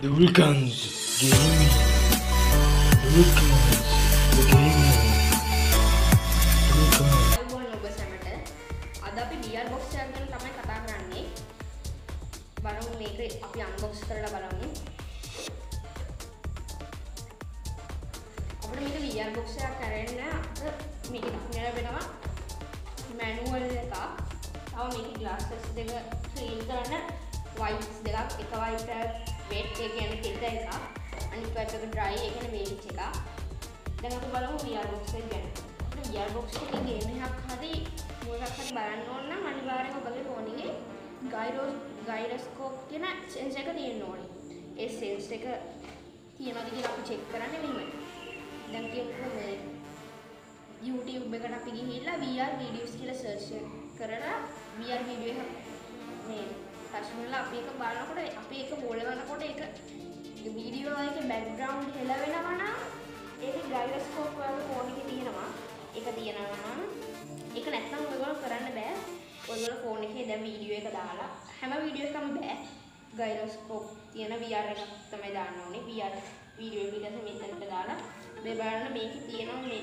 Dulcans Gaming. Dulcans the Gamer. Dulcans. අයිබෝන් ඔබ සැමට අද අපි ඩියර් බොක්ස් එකක් ගැන තමයි කතා කරන්නේ බලමු මේක අපි අන්බොක්ස් කරලා බලමු අපිට මේක ඩියර් බොක්ස් එකක් අරගෙන අපිට මේක දක්නට ලැබෙනවා මැනුවල් එකක් තව මේක ග්ලාසස් දෙක ක්ලීන් කරන්න වයිට්ස් දෙකක් එක වයිට් වෙට් එක කියන්නේ කෙට එකක් අනිත් පැත්තක ඩ්‍රයි ඒ කියන්නේ වේවිච් එකක් දැන් අපි බලමු VR box එක ගැන. අපිට VR box එකේ ගේම් එකක් හරි මොකක් හරි බලන්න ඕන නම් අනිවාර්යෙන් ඔබගේ ෆෝන් එකේ ගයිරෝස් ගයිරොස්කෝප් කියන සෙන්සර් එක තියෙන්න ඕනේ. ඒ සෙන්සර් එක තියනවද කියලා අපි චෙක් කරන්නේ මෙහෙමයි. දැන් කියමුකෝ මේ YouTube එකට අපි ගිහිල්ලා VR videos කියලා සර්ච් කරලා VR video එක මේ ටච් කරලා අපි එක බලනකොට අපි එක බලනකොට ඒක වීඩියෝ එකේ බෑග්ග්‍රවුන්ඩ් හෙලවෙනවා නම් ඒක ගයිරොස්කෝප් වල ෆෝන් එකේ තියෙනවා. ඒක තියෙනවා නම් ඒක නැත්නම් ඔයගොල්ලෝ කරන්න බෑ. ඔයගොල්ලෝ ෆෝන් එකේ දැන් වීඩියෝ එක දාලා හැම වීඩියෝ එකම බෑ. ගයිරොස්කෝප් තියෙන VR එකක් තමයි දාන්න ඕනේ. VR වීඩියෝ එක ඊට පස්සේ මෙතනට දාලා මේ බලන්න මේකේ තියෙනවා මේ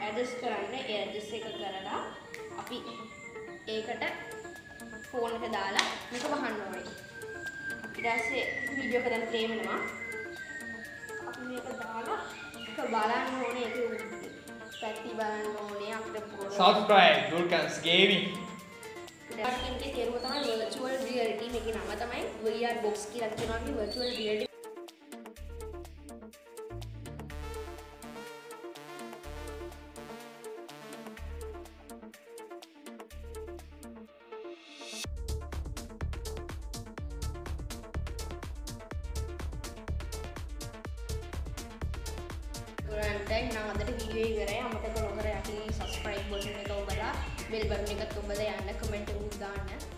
ඇඩ්ජස්ට් කරන්න ඒ ඇඩ්ජස්ට් එක කරලා අපි ඒකට ෆෝන් එක දාලා මේක වහන්න ඕනේ. ඊට පස්සේ වීඩියෝ එක දැන් ප්ලේ වෙනවා. අපි මේක දාලා ඒක බලන්න ඕනේ ඒක පැති බලන්න ඕනේ අපිට පොර Subscribe Dulcans Gaming. මේකේ තේරුම තමයි virtual reality මේකේ නම තමයි VR box කියලා කියනවා මේ virtual reality ඔයාලට නම් අදට වීඩියෝ ඉවරයි. අමතක නොකර යටින් subscribe button එක ඔබලා bell button එකත් ඔබලා යන්න comment එකක් දාන්න